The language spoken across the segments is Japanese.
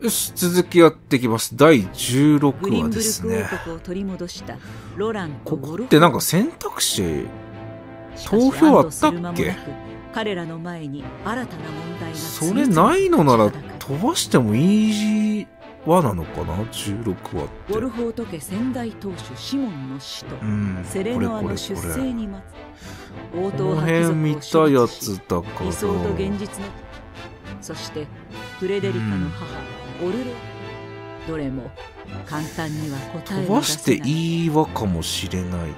よし、続きやっていきます。第グリ16話ですね。王国を取り戻したロランとここってなんか選択肢、投票あったっけ？彼らの前に新たな問題がそれないのなら飛ばしてもいい輪なのかな ?16 話って。ウォルフォート家先代当主シモンの死と、うん。セレノアの出れ。生に待つ王この党派たやを処罰しつだから。理想と現実のそしてフレデリカの母、オルレどれも簡単には答え飛ばしていいい輪かもしれない。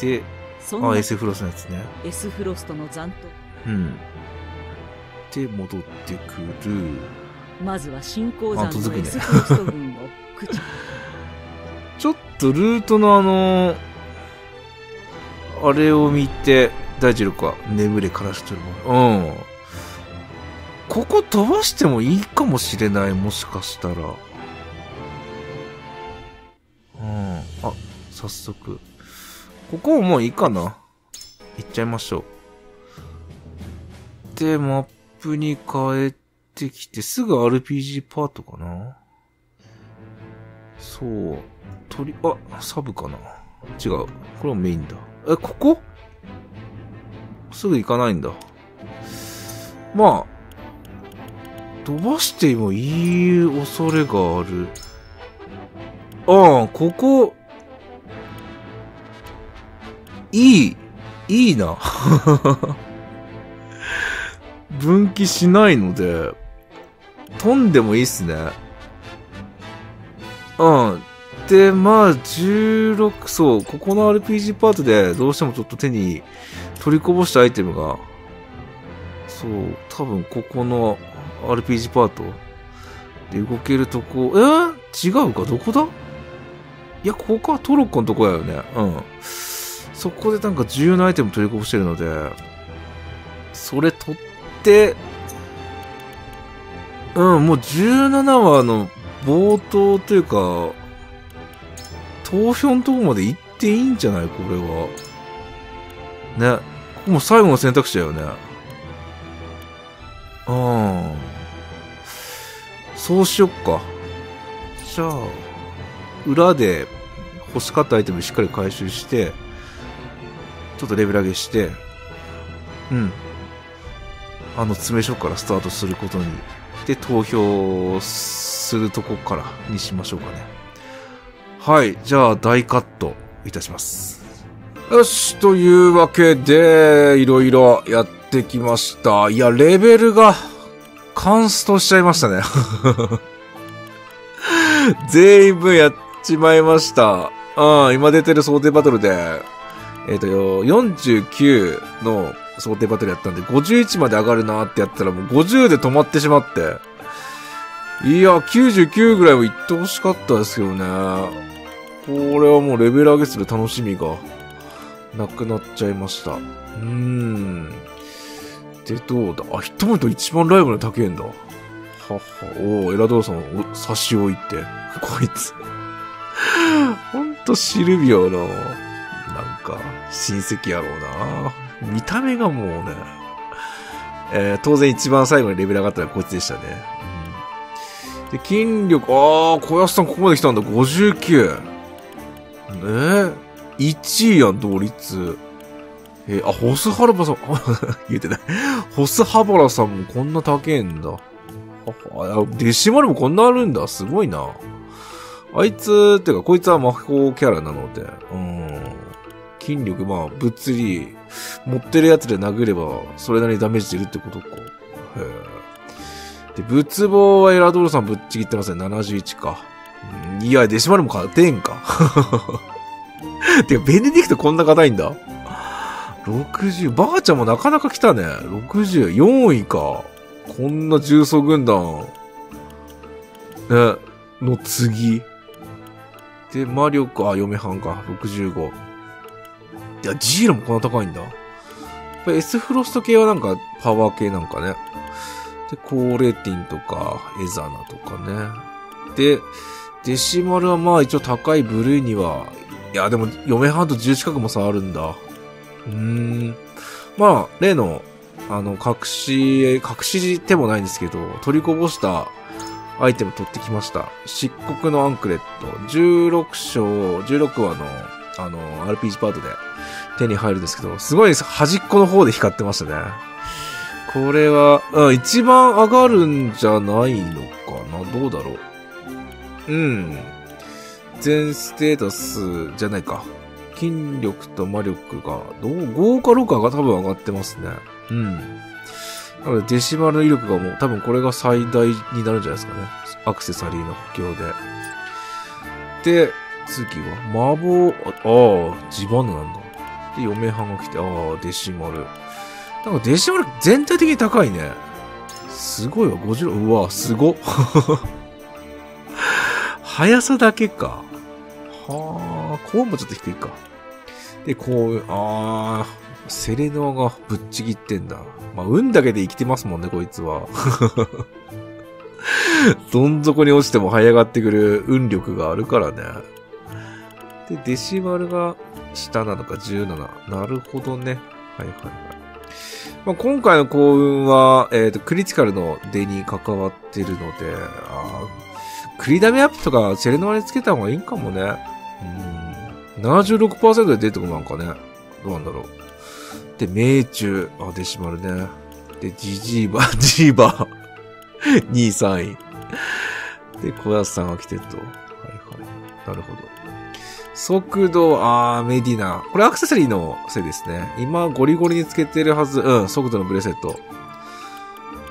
で、あ、SF フロスのやつね。エスフロストの残党うん。で、戻ってくる。まずは新鉱山のエスフロスト軍を駆逐 ちょっとルートのあのあれを見て、第16話、眠れからしとるもん。うん。ここ飛ばしてもいいかもしれない、もしかしたら。うん。あ、早速。ここももういいかな。行っちゃいましょう。で、マップに変えてきて、すぐ RPG パートかなそう。鳥、あ、サブかな違う。これもメインだ。え、ここ？すぐ行かないんだ。まあ、飛ばしてもいい恐れがある。ああ、ここ、いい、いいな。分岐しないので、飛んでもいいっすね。うん。で、まあ、16、そう、ここの RPG パートでどうしてもちょっと手に取りこぼしたアイテムが、そう、多分ここの RPG パートで動けるとこ、え？ー違うか？どこだ？いや、ここかトロッコのとこだよね。うん。そこでなんか重要なアイテム取りこぼしてるので、それ取って、うん、もう17話の冒頭というか、投票のとこまで行っていいんじゃない？これは。ね。ここも最後の選択肢だよね。うん。そうしよっか。じゃあ、裏で欲しかったアイテムしっかり回収して、ちょっとレベル上げして、うん。あの詰め所からスタートすることに。で、投票するとこからにしましょうかね。はい。じゃあ、大カットいたします。よし。というわけで、いろいろやってきました。いや、レベルが、カンストしちゃいましたね。全部やっちまいました。うん、今出てる想定バトルで、えっ、と、49の想定バトルやったんで、51まで上がるなってやったらもう50で止まってしまって。いや、99ぐらいも行ってほしかったですよね。これはもうレベル上げする楽しみがなくなっちゃいました。うーん。で、どうだ？あ、ヒットポイント一番ライブの高いんだ。はっは、おー、エラドーさんお差し置いて。こいつ。ほんとシルビオの、なんか、親戚やろうな。見た目がもうね、えー当然一番最後にレベル上がったのはこいつでしたね。うん、で、筋力、あー、小安さんここまで来たんだ、59。ねえ、1位やん、同率。えーあ、ホスハルバさん、言えてない。ホスハバラさんもこんな高えんだ。あデシマルもこんなあるんだ。すごいな。あいつ、ってか、こいつは魔法キャラなので、うん。筋力、まあ、物理、持ってるやつで殴れば、それなりにダメージ出るってことか。へえ。で、仏棒はエラドールさんぶっちぎってますね。71か。うんいや、デシマルも勝てんか。てか、ベネディクトこんな硬いんだ。60、バーちゃんもなかなか来たね。60、4位か。こんな重装軍団。ね、の次。で、魔力、あ、嫁はんか。65。いや、ジーロもこんな高いんだ。やっぱ S フロスト系はなんかパワー系なんかね。で、コーレティンとか、エザナとかね。で、デシマルはまあ一応高いブルーには、いや、でも嫁はんと10近くも差あるんだ。うん。まあ、例の、あの、隠し、隠し手もないんですけど、取りこぼしたアイテム取ってきました。漆黒のアンクレット。16章、16話の、あの、RPG パートで手に入るんですけど、すごい端っこの方で光ってましたね。これは、うん、一番上がるんじゃないのかな？どうだろう？うん。全ステータスじゃないか。筋力と魔力が、どう ?5 か6かが多分上がってますね。うん。なので、デシマルの威力がもう多分これが最大になるんじゃないですかね。アクセサリーの補強で。で、次は、魔法、ああ、ジバンヌなんだ。で、嫁はんが来て、ああ、デシマル。なんかデシマル全体的に高いね。すごいわ、56、うわ、すごっ。速さだけか。はあ、こうもちょっと低いか。で、こう、ああ、セレノアがぶっちぎってんだ。まあ、運だけで生きてますもんね、こいつは。どん底に落ちても這い上がってくる運力があるからね。で、デシマルが下なのか17。なるほどね。はいはいはい。まあ、今回の幸運は、えっ、と、クリティカルの出に関わってるので、あークリダメアップとかセレノアにつけた方がいいんかもね。うん。76%で出てくるなんかね。どうなんだろう。で、命中。あ、デシマルね。で、ジジーバ、ジーバ。2位、3位。で、小安さんが来てると。はいはい。なるほど。速度、あー、メディナ。これアクセサリーのせいですね。今、ゴリゴリにつけてるはず。うん、速度のブレセット。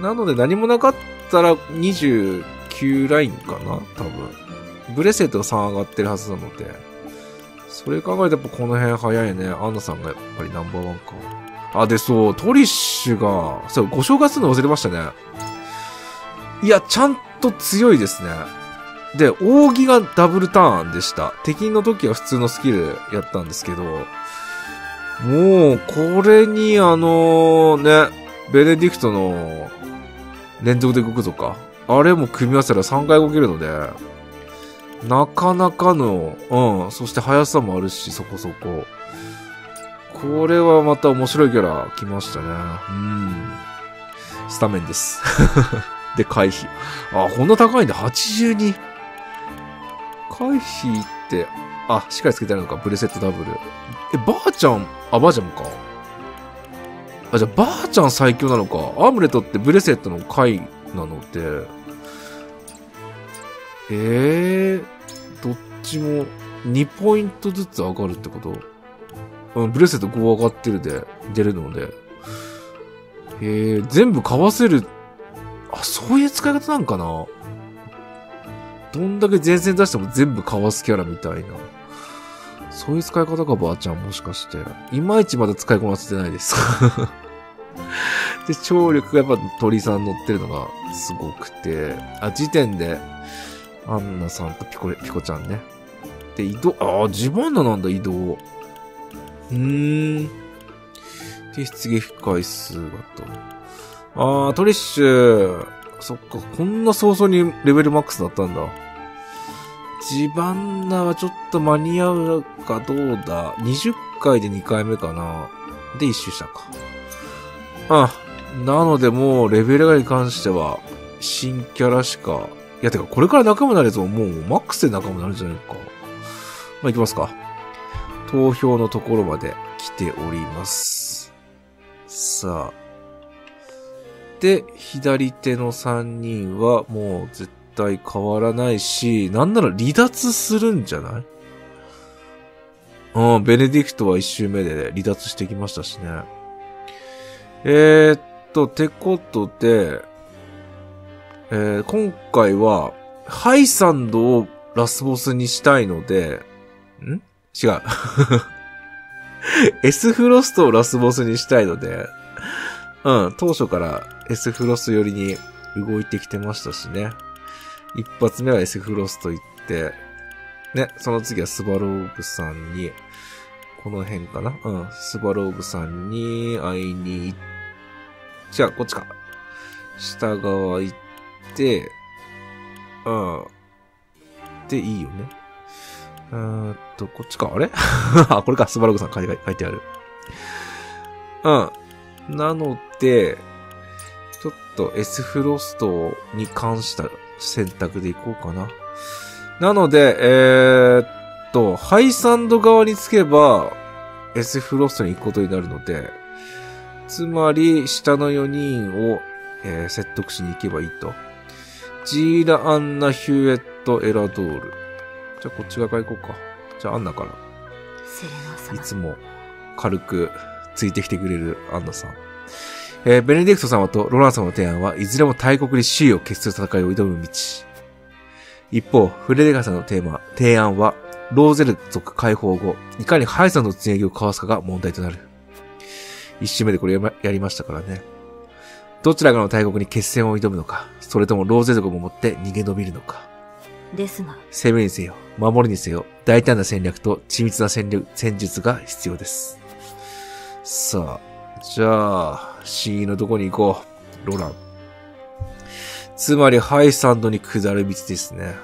なので何もなかったら29ラインかな？多分。ブレセットが3上がってるはずなので。それ考えるとやっぱこの辺早いね。アンナさんがやっぱりナンバーワンか。あ、で、そう、トリッシュが、そう、ご紹介するの忘れましたね。いや、ちゃんと強いですね。で、扇がダブルターンでした。敵の時は普通のスキルやったんですけど、もう、これにあのね、ベネディクトの連続で動くぞか。あれも組み合わせたら3回動けるので、なかなかの、うん、そして速さもあるし、そこそこ。これはまた面白いキャラ来ましたね。うん。スタメンです。で、回避。あ、こんな高いんだ。82。回避って、あ、しっかりつけてあるのか。ブレセットダブル。え、ばあちゃん、あ、ばあちゃんか。あ、じゃあ、ばあちゃん最強なのか。アームレットってブレセットの回なので、えー、どっちも2ポイントずつ上がるってこと？うん、ブレスレット5上がってるで、出るので。へえ、全部かわせる。あ、そういう使い方なんかな？どんだけ前線出しても全部かわすキャラみたいな。そういう使い方か、ばあちゃんもしかして。いまいちまだ使いこなせてないです。で、聴力がやっぱ鳥さん乗ってるのがすごくて、あ、時点で、アンナさんとピコ、ピコちゃんね。で、移動、ああ、ジバンナなんだ、移動。うーん。で、出撃回数がと。ああ、トリッシュ。そっか、こんな早々にレベルマックスだったんだ。ジバンナはちょっと間に合うかどうだ。20回で2回目かな。で、一周したか。あ、なのでもうレベルがに関しては、新キャラしか。いや、てか、これから仲間になるやつもうマックスで仲間になるんじゃないか。まあ、行きますか。投票のところまで来ております。さあ。で、左手の3人はもう絶対変わらないし、なんなら離脱するんじゃない？うん、ベネディクトは1周目で離脱してきましたしね。えー、っと、てことで、えー今回は、ハイサンドをラスボスにしたいので、ん？違う。エスフロストをラスボスにしたいので、うん、当初からエスフロス寄りに動いてきてましたしね。一発目はエスフロスト行って、ね、その次はスバローブさんに、この辺かな？うん、スバローブさんに会いに行っじゃあ、こっちか。下側行って、うん。で、いいよね。うーんと、こっちか。あれ？あ、これか。スバログさん書いて書いてある。うん。なので、ちょっと S フロストに関した選択でいこうかな。なので、えー、っと、ハイサンド側につけば、S フロストに行くことになるので、つまり、下の4人を、えー、説得しに行けばいいと。ジーラ、アンナ、ヒューエット、エラドール。じゃあこっち側から行こうか。じゃあアンナから。セレナ様いつも軽くついてきてくれるアンナさん。えーベネディクト様とロラン様の提案はいずれも大国に首位を決する戦いを挑む道。一方、フレデガさんのテーマ、提案は、ローゼル族解放後、いかにハイさんの積み上げを交わすかが問題となる。一周目でこれやりましたからね。どちらかの大国に決戦を挑むのか、それともローゼ族を守って逃げ延びるのか。ですが攻めにせよ、守りにせよ、大胆な戦略と緻密な戦略戦術が必要です。さあ、じゃあ、C のどこに行こう。ロラン。つまり、ハイサンドに下る道ですね。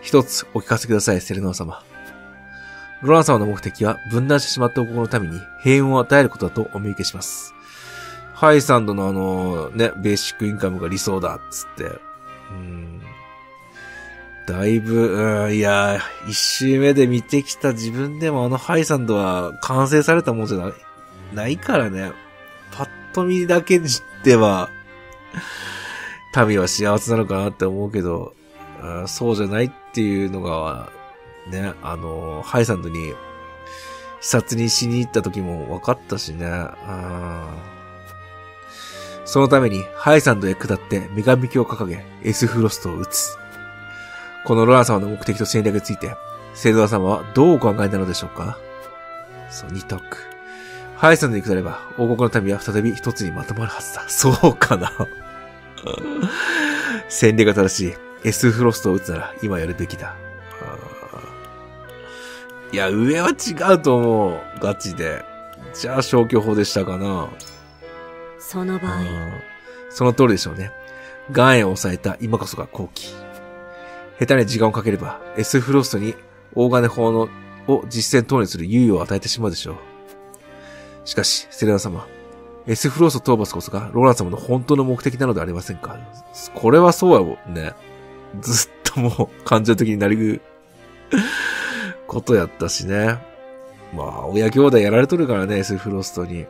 一つお聞かせください、セレノア様。ロラン様の目的は分断してしまった王国のために平穏を与えることだとお見受けします。ハイサンドのあの、ね、ベーシックインカムが理想だ、っつって。うん。だいぶ、うん、いや、一周目で見てきた自分でもあのハイサンドは完成されたもんじゃない、ないからね。パッと見だけにしては、民は幸せなのかなって思うけど、うんそうじゃないっていうのが、ね、あの、ハイサンドに、視察にしに行った時も分かったしね。うんそのために、ハイサンドへ下って女神鏡を掲げ、エスフロストを撃つ。このロラン様の目的と戦略について、セドラ様はどうお考えなのでしょうか？そう、二択。ハイサンドに下れば、王国の民は再び一つにまとまるはずだ。そうかな戦略が正しい。エスフロストを撃つなら今やるべきだ。いや、上は違うと思う。ガチで。じゃあ消去法でしたかな。その場合その通りでしょうね。岩塩を抑えた今こそが後期。下手に時間をかければ、S フロストに大金法のを実践等にする猶予を与えてしまうでしょう。しかし、セレナ様、S フロスト討伐こそがローラン様の本当の目的なのでありませんか？これはそうやもんね。ずっともう感情的になりぐ、ことやったしね。まあ、親兄弟やられとるからね、S フロストに。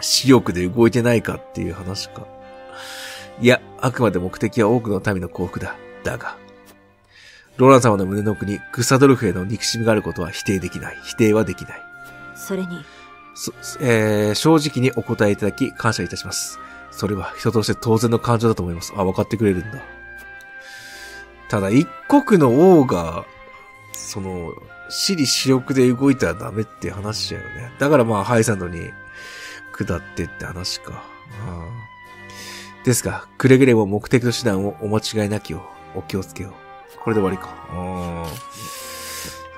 視力で動いてないかっていう話か。いや、あくまで目的は多くの民の幸福だ。だが、ローラン様の胸の奥にグサドルフへの憎しみがあることは否定できない。否定はできない。それにそ、えー、正直にお答えいただき感謝いたします。それは人として当然の感情だと思います。あ、分かってくれるんだ。ただ、一国の王が、その、私利私欲で動いたらダメって話だよね。だからまあ、ハイサンドに下ってって話か。うんですが、くれぐれも目的と手段をお間違いなきをお気をつけよう。これで終わりか。う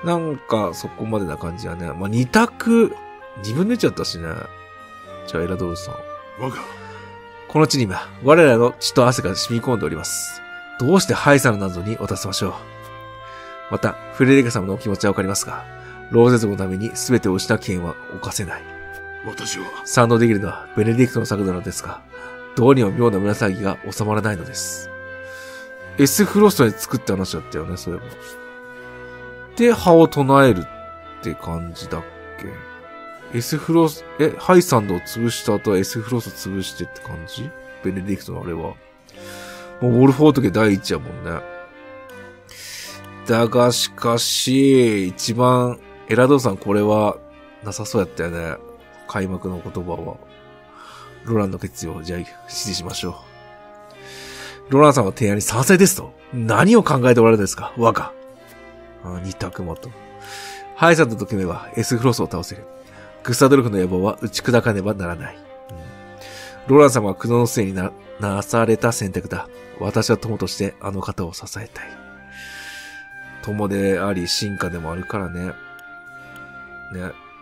んなんか、そこまでな感じやね。まあ、二択、自分で言っちゃったしね。じゃあ、エラドールさん。この地には、我らの血と汗が染み込んでおります。どうしてハイサルなどに渡せましょう。また、フレデリカ様のお気持ちはわかりますが、ローゼ族のために全てを失う権は犯せない。私は、賛同できるのはベネディクトの策なのですが、どうにも妙な胸騒ぎが収まらないのです。S フロストに作った話だったよね、そういえば。で、葉を唱えるって感じだっけ ?S フロス、え、ハイサンドを潰した後は S フロスト潰してって感じ？ベネディクトのあれは。もうウォルフォート家第一やもんね。だがしかし、一番、エラドーさんこれはなさそうやったよね。開幕の言葉は。ロランの決意を、じゃあ、指示しましょう。ロランさんは提案に賛成ですと。何を考えておられるんですか？我が。あ二択もと。ハイさんと決めば S フロスを倒せる。グスタドルフの野望は打ち砕かねばならない。うんロラン様は苦悩の末にな、なされた選択だ。私は友としてあの方を支えたい。友であり、進化でもあるからね。ね。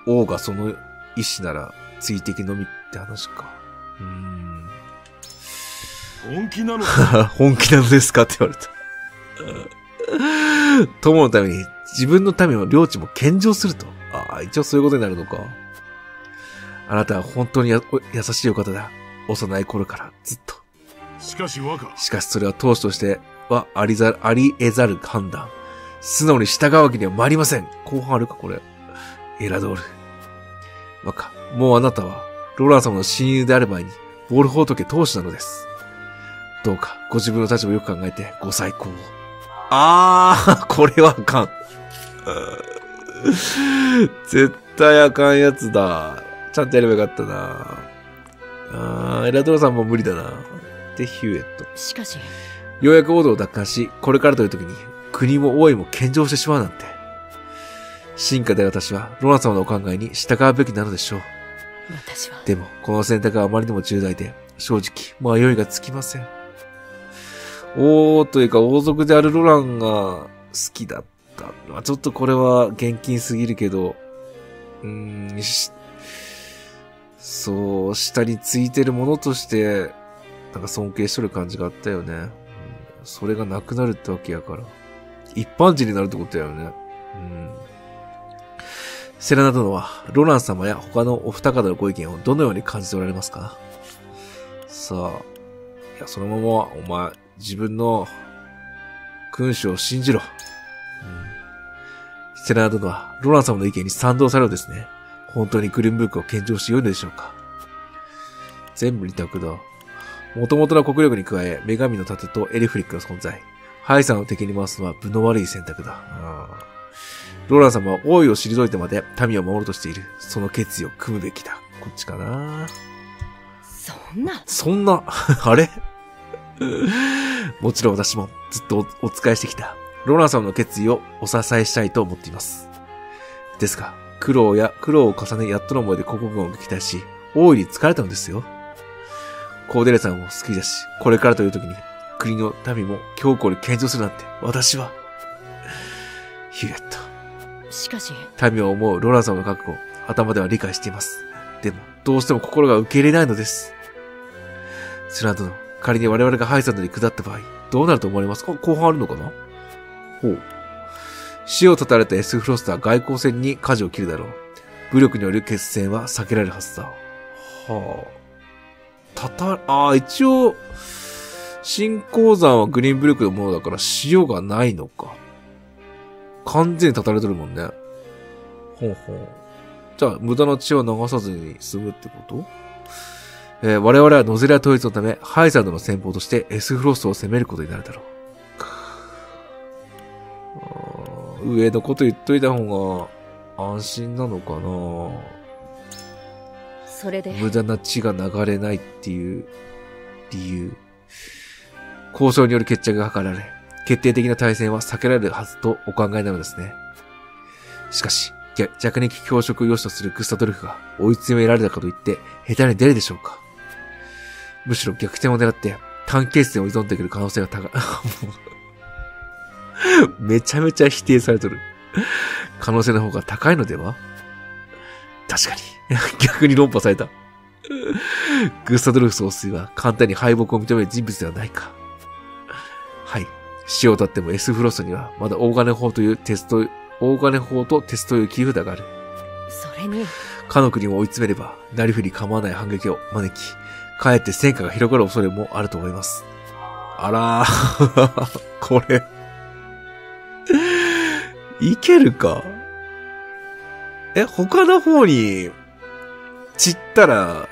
王がその意志なら、追敵のみって話か。うーん。本気なのか？本気なのですかって言われた。友のために自分の民の領地も献上すると。ああ、一応そういうことになるのか。あなたは本当に優しいお方だ。幼い頃からずっと。しかし若しかしそれは当主としてはありざる、あり得ざる判断。素直に従うわけには参りません。後半あるか、これ。エラドール。若、もうあなたは、ローラン様の親友である前に、ボールホート家当主なのです。どうか、ご自分の立場をよく考えて、ご再考を。あー、これはあかん。絶対あかんやつだ。ちゃんとやればよかったな。あー、エラドールさんも無理だな。で、ヒューエット。しかしようやく王道を奪還し、これからという時に、国も王位も献上してしまうなんて。進化で私は、ローラン様のお考えに従うべきなのでしょう。私はでも、この選択はあまりにも重大で、正直、迷いがつきません。王というか王族であるロランが好きだった。まあ、ちょっとこれは現金すぎるけど、うーん、しそう、下についてるものとして、なんか尊敬しとる感じがあったよね。うんそれがなくなるってわけやから。一般人になるってことやよね。うん。セレナ殿は、ロラン様や他のお二方のご意見をどのように感じておられますか？さあ、いや、そのまま、お前、自分の、君主を信じろ。うん。セレナ殿は、ロラン様の意見に賛同されるですね。本当にグリーンブックを献上してよいのでしょうか？全部二択だ。元々の国力に加え、女神の盾とエレフリックの存在。ハイさんを敵に回すのは分の悪い選択だ。うんローラン様は王位を退いてまで民を守ろうとしている。その決意を組むべきだ。こっちかなそんなそんな、あれ？もちろん私もずっとおお使いしてきた。ローラン様の決意をお支えしたいと思っています。ですが、苦労や苦労を重ねやっとの思いで国軍を撃退し、王位に疲れたのですよ。コーデレさんも好きだし、これからという時に国の民も強固に献上するなんて、私は、ヒューエット。しかし民を思うローラン様の覚悟、頭では理解しています。でも、どうしても心が受け入れないのです。スランドの、仮に我々がハイサンドに下った場合、どうなると思われます？か後半あるのかな？ほう。死を絶たれたエスフロスター外交戦に舵を切るだろう。武力による決戦は避けられるはずだ。はあ。たた、ああ、一応、新鉱山はグリーンブルクのものだから塩がないのか。完全に立たれてるもんね。ほうほう。じゃあ、無駄な血を流さずに済むってこと？えー我々はノゼリア統一のため、ハイザードの先鋒としてエスフロストを攻めることになるだろう。上のこと言っといた方が安心なのかな？それで無駄な血が流れないっていう理由。交渉による決着が図られ、決定的な対戦は避けられるはずとお考えなのですね。しかし、弱肉強食を良しとするグスタドルフが追い詰められたかといって、下手に出るでしょうか。むしろ逆転を狙って短期決戦を挑んでくる可能性が高い。めちゃめちゃ否定されとる。可能性の方が高いのでは？確かに。逆に論破された。グスタドルフ総帥は簡単に敗北を認める人物ではないか。はい。死を絶ってもエスフロストにはまだ大金法というテスト、大金法とテストという切り札がある。それにかの国を追い詰めれば、なりふり構わない反撃を招き、かえって戦火が広がる恐れもあると思います。あらー、これ。いけるか？え、他の方に散ったら、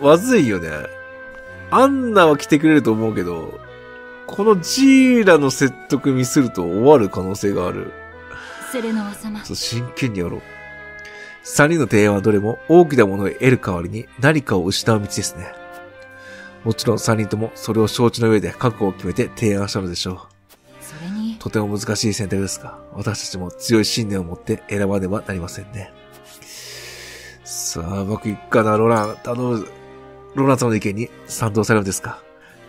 まずいよね。アンナは来てくれると思うけど、このジーラの説得ミスると終わる可能性がある。セレノワ様そう、真剣にやろう。三人の提案はどれも大きなものを得る代わりに何かを失う道ですね。もちろん三人ともそれを承知の上で覚悟を決めて提案したのでしょう。それに？とても難しい選択ですが、私たちも強い信念を持って選ばねばなりませんね。さあ、うまくいくかな、ロラン。頼む。ロラン様の意見に賛同されるんですか？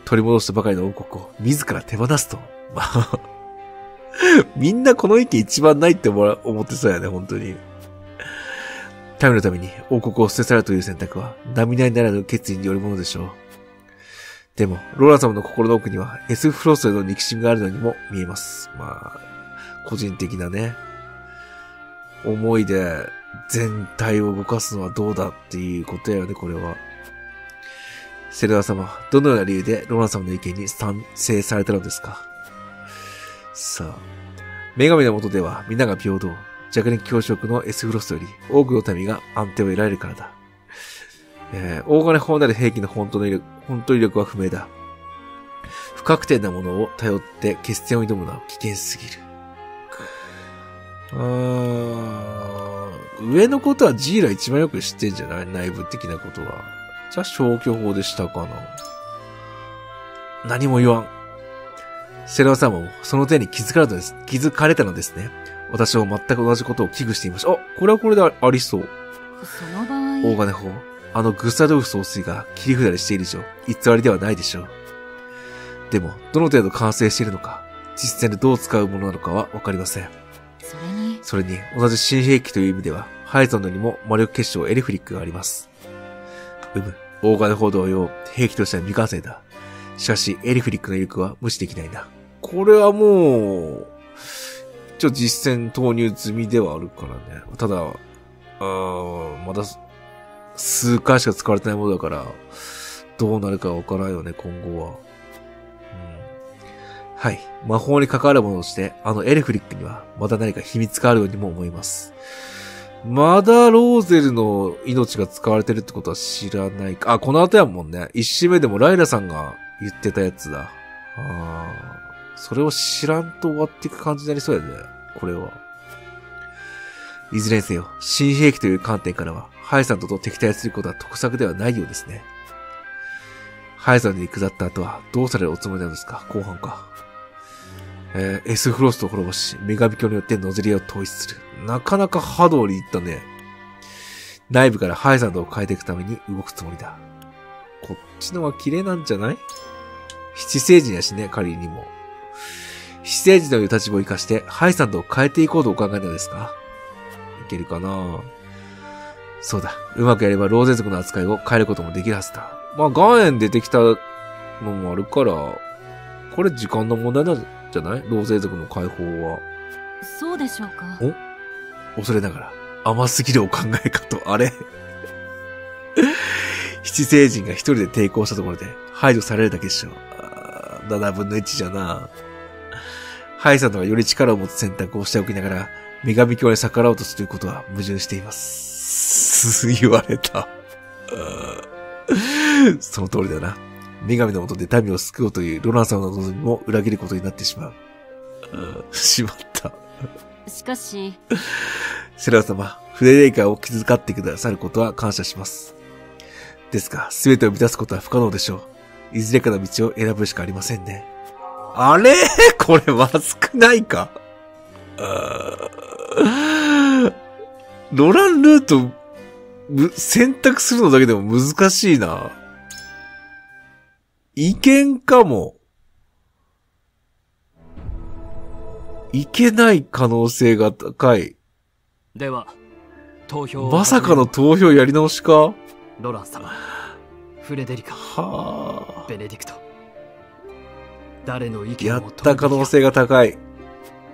取り戻したばかりの王国を自ら手放すと。まあ、みんなこの意見一番ないって思ってそうやね、本当に。民のために王国を捨て去るという選択は、並々ならぬ決意によるものでしょう。でも、ローラ様の心の奥には、エスフロスへの憎しみがあるのにも見えます。まあ、個人的なね、思いで全体を動かすのはどうだっていうことやよね、これは。セルダ様、どのような理由でローラ様の意見に賛成されたのですか？さあ、女神の下では皆が平等、弱肉強食のエスフロストより多くの民が安定を得られるからだ。えー、大金法なる兵器の本当の威力、本当威力は不明だ。不確定なものを頼って決戦を挑むのは危険すぎる。うーん、上のことはジーラ一番よく知ってんじゃない？内部的なことは。じゃあ消去法でしたかな。何も言わん。セラさんもその手に気づかれたのです。気づかれたのですね。私も全く同じことを危惧していました。あ、これはこれでありそう。その場合大金法。あのグスタドフ総帥が切り札にしている以上、偽りではないでしょう。でも、どの程度完成しているのか、実践でどう使うものなのかはわかりません。それにそれに、同じ新兵器という意味では、ハイゾンのにも魔力結晶エレフリックがあります。うむ、大金法同様、兵器としては未完成だ。しかし、エレフリックの威力は無視できないな。これはもう、一応実戦投入済みではあるからね。ただ、あーまだ、数回しか使われてないものだから、どうなるかわからんよね、今後は。はい。魔法に関わるものとして、あのエレフリックには、まだ何か秘密があるようにも思います。まだローゼルの命が使われてるってことは知らないか。あ、この後やもんね。一周目でもライラさんが言ってたやつだ。あーそれを知らんと終わっていく感じになりそうやね。これは。いずれにせよ、新兵器という観点からは、ハイさんとと敵対することは得策ではないようですね。ハイさんに下った後は、どうされるおつもりなんですか？後半か。えー、エスフロストを滅ぼし、女神教によってノゼリアを統一する。なかなか波動に行ったね。内部からハイサンドを変えていくために動くつもりだ。こっちのは綺麗なんじゃない？七星人やしね、仮にも。七星人という立場を生かして、ハイサンドを変えていこうとお考えなのですか？いけるかな？そうだ。うまくやればローゼ族の扱いを変えることもできるはずだ。まあ、岩塩出てきたのもあるから、これ時間の問題なんじゃない？ローゼ族の解放は。そうでしょうかお？恐れながら、甘すぎるお考えかと、あれ？七星人が一人で抵抗したところで排除されるだけでしょ。あー7分の1じゃな。ハイさんのがより力を持つ選択をしておきながら、女神教に逆らおうとすることは矛盾しています。言われた。その通りだな。女神のもとで民を救おうというロナン様の望みも裏切ることになってしまう。しまった。しかしセラ様、フレデリカを気遣ってくださることは感謝します。ですが、すべてを満たすことは不可能でしょう。いずれかの道を選ぶしかありませんね。あれ？これまずくないか？ロランルート、む選択するのだけでも難しいな。いけんかも。いけない可能性が高い。では投票をまさかの投票やり直しか？ロラン様フレデリカはあ。ベネディクト誰の意見をやった可能性が高い。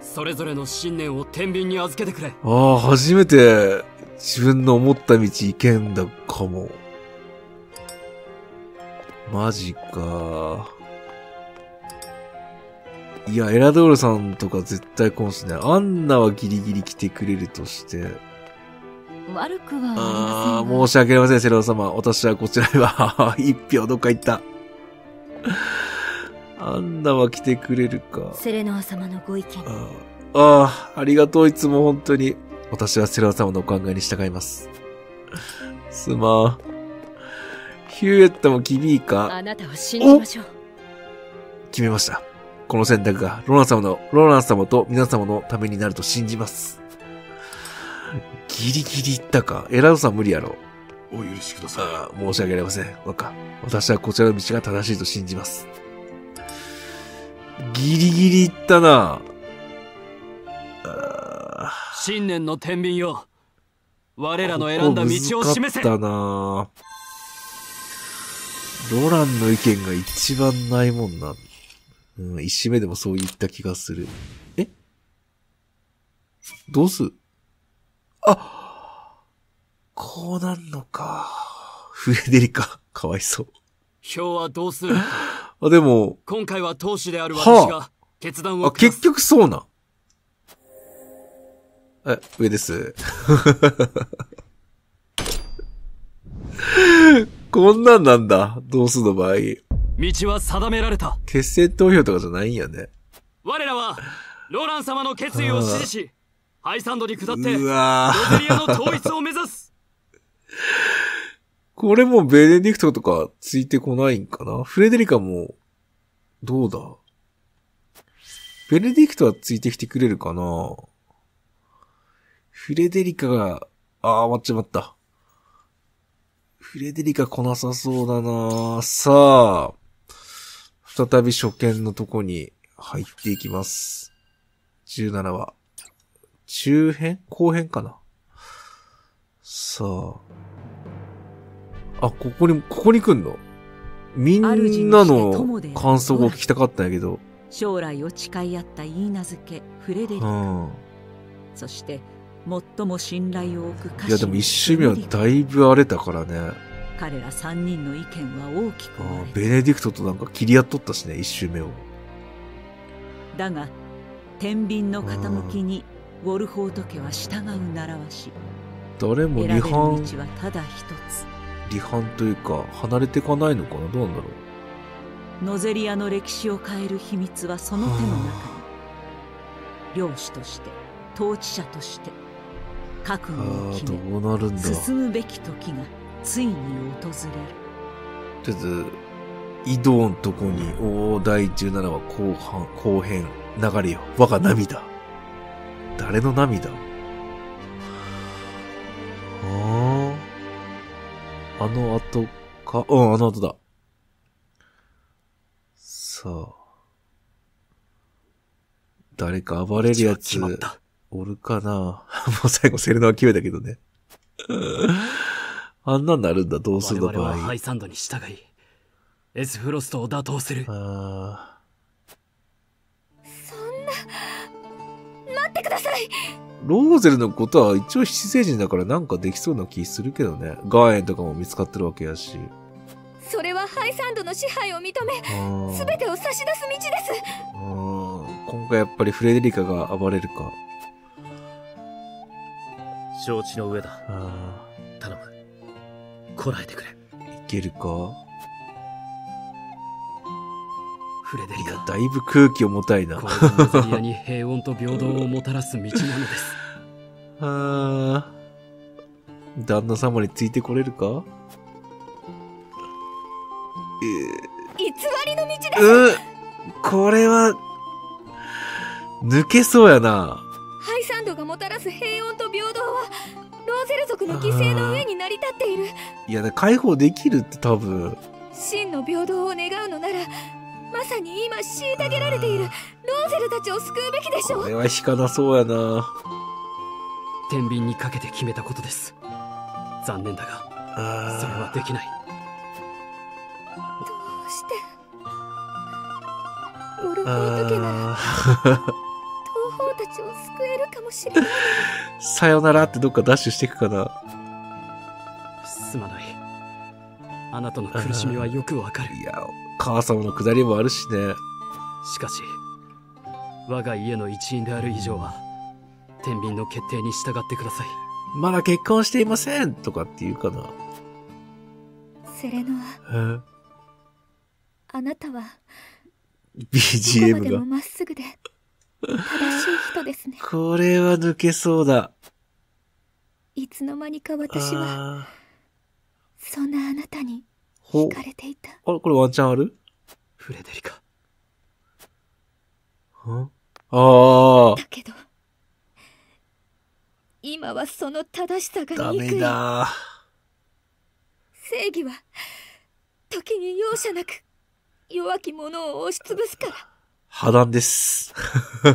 それぞれの信念を天秤に預けてくれああ、初めて自分の思った道行けんだかも。マジか。いや、エラドールさんとか絶対来んしね。アンナはギリギリ来てくれるとして。悪くはありああ、ませんが申し訳ありません、セロ様。私はこちらへは、一票どっか行った。アンナは来てくれるか。セレノア様のご意見ああ、ありがとう、いつも本当に。私はセラ様のお考えに従います。すまん。ヒューエットもキビーか？あなたを信じましょう決めました。この選択がロナン様の、ロナン様と皆様のためになると信じます。ギリギリいったか？エラドさん無理やろ。お許しください。申し訳ありません。若。私はこちらの道が正しいと信じます。ギリギリいったな。あ信念の天秤よ我ーらの選んだ道を示せここ難かったな。ロランの意見が一番ないもんな。うん、一周目でもそう言った気がする。え？どうす？あこうなんのか。フレデリカ、かわいそう。票はどうするあ、でも、今回は当主であるは私が決断をあ、下す結局そうなん。え、上です。こんなんなんだ。同数の場合。道は定められた決選投票とかじゃないんやね。我らはロラン様の決意を支持しハイサンドに下ってうわーロゼリアの統一を目指すこれもうベネディクトとかついてこないんかな？フレデリカも、どうだ？ベネディクトはついてきてくれるかな？フレデリカが、ああ、終わっちまった。フレデリカ来なさそうだなさあ、再び初見のとこに入っていきます。17話。中編？後編かな？さあ。あ、ここに、ここに来んの？みんなの感想が聞きたかったんやけど。将来を誓い合った言い名付けフレデリカ、うん。そして最も信頼を置くいやでも一周目はだいぶ荒れたからね。彼ら三人の意見は大きくベネディクトとなんか切り合っとったしね、一周目を。だが天秤の傾きにウォルホート家は従う習わし。誰も離反、はただ一つ。離反というか、離れていかないのかな？どうなんだろう。ノゼリアの歴史を変える秘密はその手の中に。領主として統治者として覚悟をああ、決めどうなるんだ。とり進むべき時がついに訪れるあえず、移動のとこに、おー、第17話後半、後編、流れよ。我が涙。誰の涙？ああ。あの後か、うん、あの後だ。さあ。誰か暴れるやつ決まったおるかな もう最後セレナは決めたけどね。あんなんなるんだ、どうす我るの場合。々はハイサンドに従いエスフロストを打倒するあ待ってくださいーローゼルのことは一応七星人だからなんかできそうな気するけどね。岩塩とかも見つかってるわけやし。それはハイサンドの支配を認め全てを差し出す道ですあー今回やっぱりフレデリカが暴れるか。承知の上だ。あ頼む。こらえてくれ。ーいけるか？フレデリカ。いや、だいぶ空気重たいな。これがノゼリアに平穏と平等をもたらす道なのです。あー。旦那様についてこれるか？偽りの道ですうこれは、抜けそうやな。ハイサンドがもたらす平穏と平等はローゼル族の犠牲の上に成り立っている。いや、解放できるって多分。真の平等を願うのならまさに今虐げられている。ローゼルたちを救うべきでしょう。これは引かなそうやな。天秤にかけて決めたことです。残念だがそれはできない。どうして。ウォルホート家なら方たちを救えるかもしれないーさよならってどっかダッシュしていくかな。すまないあなたの苦しみはよくわかるいや、母様のくだりもあるしね。しかし我が家の一員である以上は天秤の決定に従ってくださいまだ結婚していませんとかって言うかな。セレノアえ？あなたはどこま BGM がでも。まっすぐで正しい人ですね。これは抜けそうだ。いつの間にか私はあそんなあなたに惹かれていた。あれこれワンチャンある？フレデリカ。んあだけど今はその正しさあ、ダメが憎い。だ。正義は時に容赦なく弱き者を押しつぶすから破談です。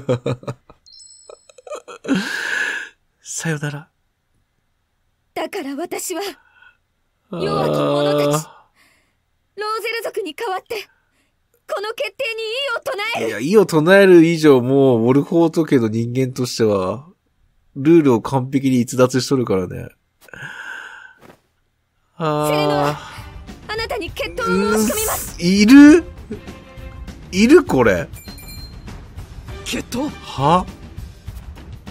さよなら。だから私は弱き者たちローゼル族に代わってこの決定に異を唱える。いや、意を唱える以上もう、ウォルフォート家の人間としては、ルールを完璧に逸脱しとるからね。セレノアああなたに決闘を申し込みます。いる？いるこれ決闘は？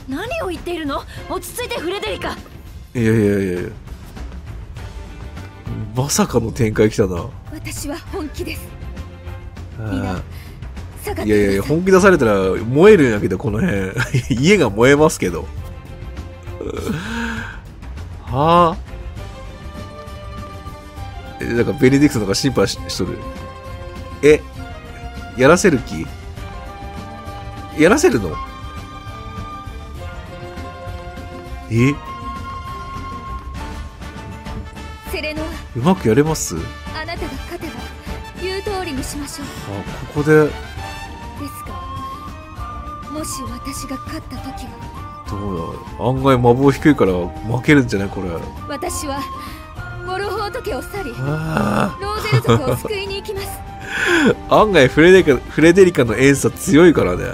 何を言っているの？落ち着いてフレデリカ。いやいやいやいや。まさかの展開来たな。私は本気です。い。やいや本気出されたら燃えるんやけどこの辺。家が燃えますけど。は？あえなんかベネディクトの方が心配ししとる。えやらせる気？やらせるの？え？セレノはうまくやれます？あなたが勝てば言う通りにしましょう。あここで。ですがもし私が勝った時は。どうだ？案外魔法低いから負けるんじゃない？これ。私はモロホート家を去りあローゼル族を救いに行きます。ー 案外フレデリカフレデリカの遠さ強いからね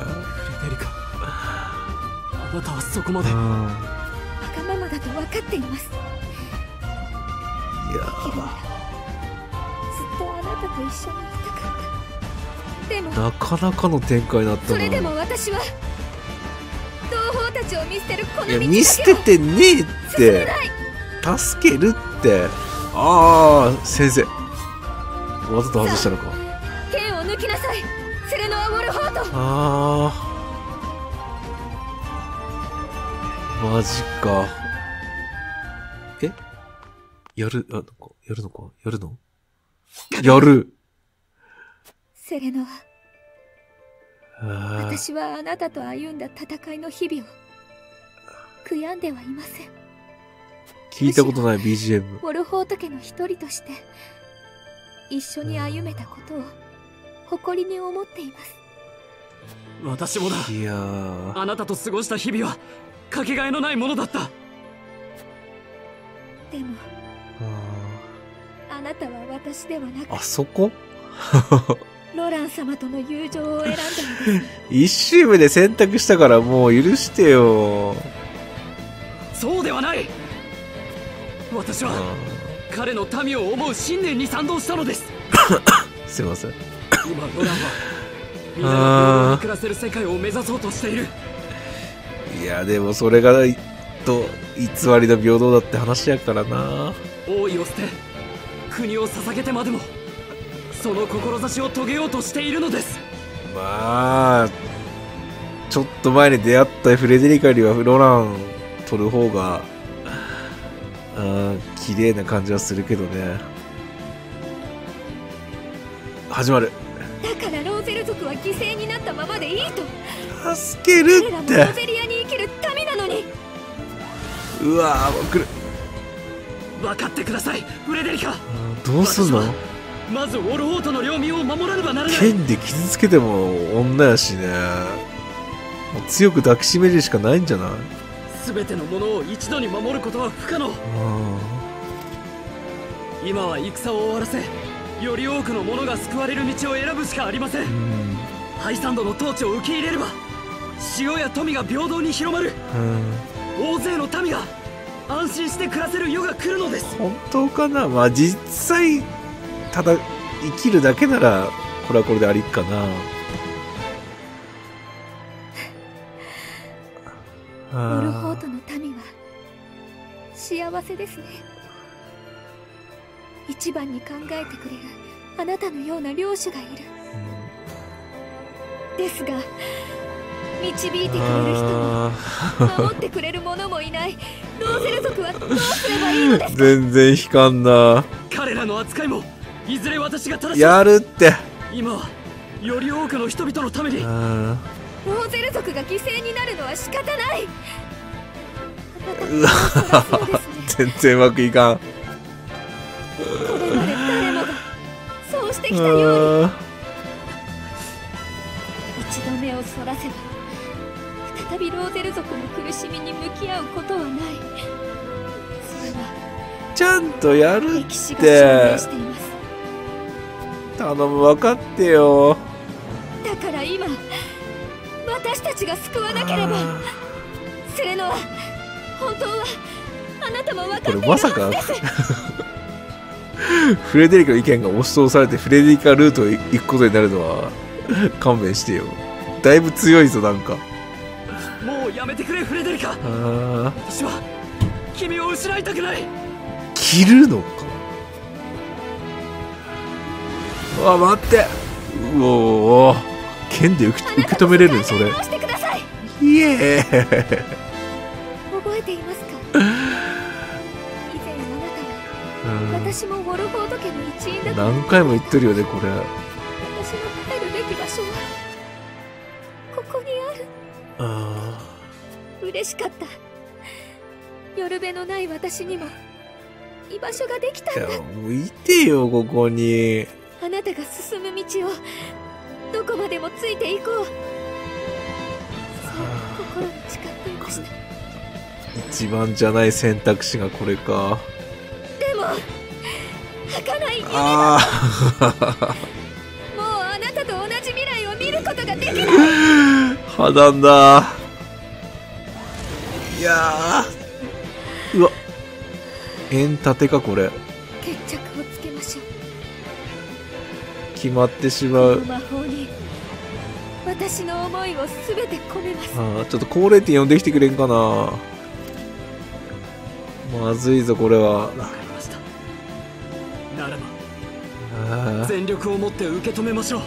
なたはそこまで。うんわがままだと分かっています。いや。ずっとあなたと一緒にいたかったでも。なかなかの展開になったなそれでも私は同胞たちを見捨てるこの道いやだけを。見捨ててねえって。助けるって。ああ先生。わざと外したのか。剣を抜きなさい。セレノア・ウォルホートああマジか。え？やるあなんかやるのか？やるの？やる。セレノアあー。私はあなたと歩んだ戦いの日々を。悔やんではいません。聞いたことない BGM ウォルホート家の一人として一緒に歩めたことを誇りに思っています。私もだ。いやー。あなたと過ごした日々はかけがえのないものだった。でもああなたは私ではなーあくそこ？ロラン様との友情を選んだのです。一周目で選択したからもう許してよ。そうではない。私は彼の民を思う信念に賛同したのです。すいません。今ロランは 皆が平等に暮らせる世界を目指そうとしているいやでもそれがと偽りの平等だって話やからな。王位を捨て国を捧げてまでもその志を遂げようとしているのです。まあちょっと前に出会ったフレデリカよりはロラン取る方がうん綺麗な感じはするけどね。始まる。だからローゼル族は犠牲になったままでいいと。助ける彼らもロってうわー来る。分かってくださいフレデリカ。どうすんの？まずウォルホートの領民を守らねばならない。剣で傷つけても女やしね。もう強く抱きしめるしかないんじゃない？全てのものを一度に守ることは不可能。うん。今は戦を終わらせより多くの者が救われる道を選ぶしかありません。ハイサンドの統治を受け入れれば塩や富が平等に広まる。うん大勢の民が安心して暮らせる世が来るのです。本当かな？まあ実際ただ生きるだけならこれはこれでありかな。ウォルホーあトの民は幸せですね一番に考えてくれるあなたのような領主がいる。ですが導いてくれる人もあ守ってくれる者もいない。ローゼル族はどうすればいいのですー全然悲観な。彼らの扱いもいずれ私が正しい。やるって。今はより多くの人々のために。あロー。ゼル族が犠牲になるのは仕方ない。全然うまくいかん。これまで誰もがそうしてきたように。あ一度目をそらせば再びローゼル族の苦しみに向き合うことはない。それはーちゃんとやるって。頼む分かってよ。だから今私たちが救わなければあセレノは本当はあなたも分かっているこれまさか。はずですフレデリカの意見が押し通されてフレデリカルートを行くことになるのは勘弁してよ。だいぶ強いぞ、なんか。やめてくれフレデリカ。私は君を失いたくない。切るのかうわ、待って。うおー。剣で受け止めれる？それ。イエーイ。覚えていますか？以前あなたはうん。私もウォルフォード家の一員だと。何回も言ってるよね、これ。私の帰るべき場所はここにある。あ嬉しかった。夜べのない私にも居場所ができたんだ。や、もういてよ、ここに。あなたが進む道をどこまでもついていこう。そう心に誓っていました。一番じゃない選択肢がこれか。でも儚い夢もうああなたと同じ未来を見ることができない。あ、破談だ。いやー。うわ。円立てか、これ。決着をつけましょう決まってしまう。魔法に私の思いを全て込めますあーちょっと高齢点呼んできてくれんかな。まずいぞ、これは。わかりましたならばあー全力を持って受け止めましょう